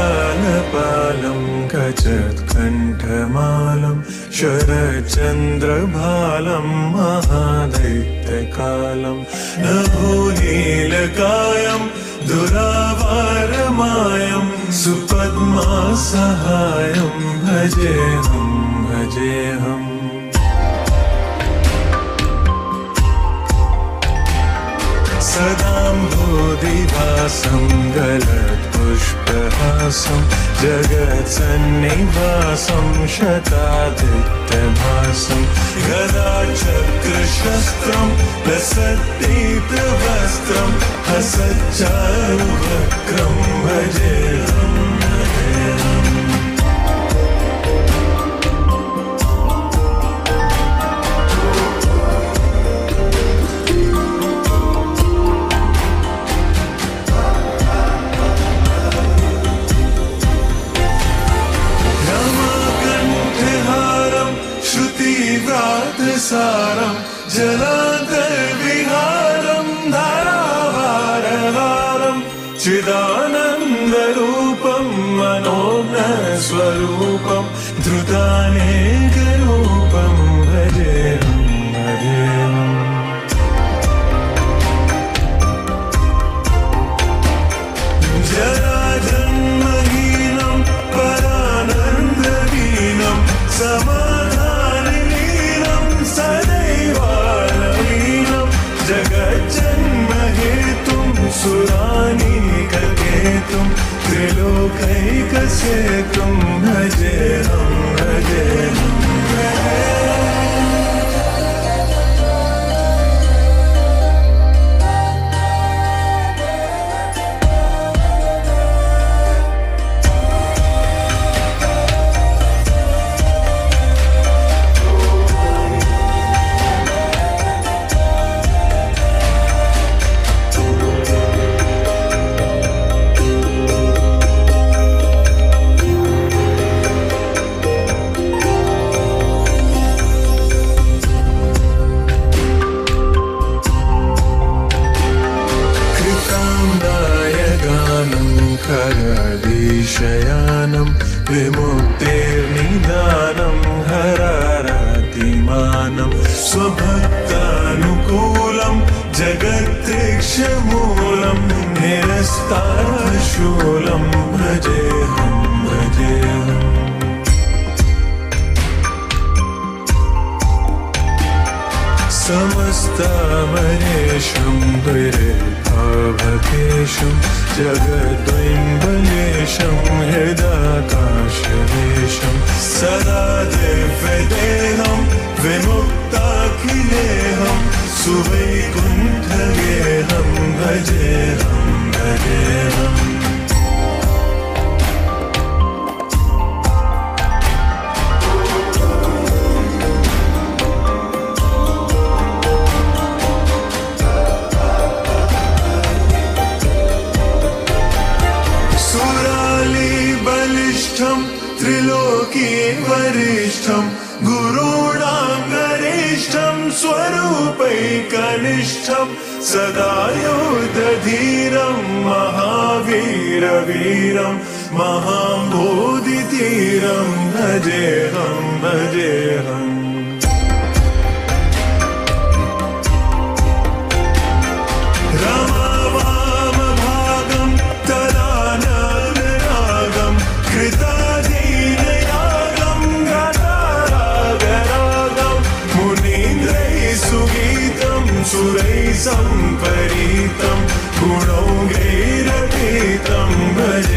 जगज्जालपालं गजत्कण्ठमालं शरच्चन्द्रभालं महादैत्यकालं नभोनीलकायं दुरावारमायं सुपद्मासहायं भजेऽहं भजेऽहम् सदाम्भोदिवासं गलत्पुष्पहासं जगत्सन्निवासं शतादित्यभासं गदाचक्रशस्त्रं लसद्दीप्तवस्त्रं श्रुतिव्रातसारं जलान्तर्विहारं धारावारहारं चिदानन्दरूपं मनोज्ञस्वरूपं धृतानेकरूपं त्रिलोकैकसेतुं भजेऽहं भजेऽहं भजेऽहम् विमुक्तेर्निदानं हरारातिमानं स्वभक्तानुकूलं जगत्तीक्षमूलं निरस्ताशूलं भजेऽहं भजेऽहम् समस्तामरेशं भकेशं जगद्वैम्बलेशं हृदाकाशदेशं सदा सुवैकुंथम भजे हम भरे हम गुरूणां गरिष्ठं स्वरूपैकनिष्ठं सदा योधधीरं महावीरवीरं महाम्बोधितीरं भजेऽहं भजेऽहम् रै सम्परीतं गुणौ गैरपीतं भज